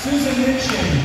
Susan Mitchell.